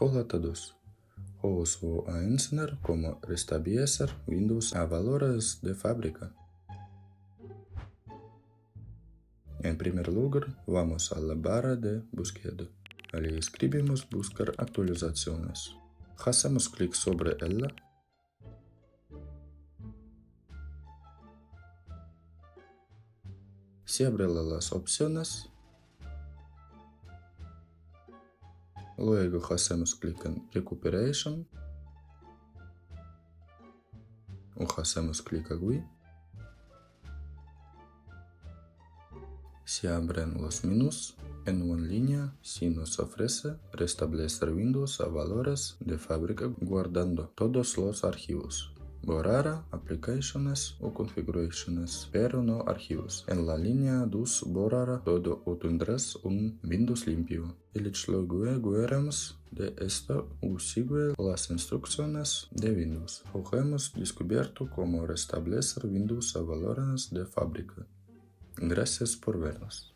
Hola a todos. Hoy os voy a enseñar cómo restablecer Windows a valores de fábrica. En primer lugar, vamos a la barra de búsqueda. Allí escribimos buscar actualizaciones. Hacemos clic sobre ella. Se abren las opciones Luego hacemos clic en Recuperation. O hacemos clic aquí. Se abren los menús. En una línea si nos ofrece restablecer Windows a valores de fábrica guardando todos los archivos. Borrar aplicaciones o configuraciones, pero no archivos. En la línea 2 borrar todo o tendrás un Windows limpio. El luego guardamos de esto o sigue las instrucciones de Windows. Hoy hemos descubierto cómo restablecer Windows a valores de fábrica. Gracias por vernos.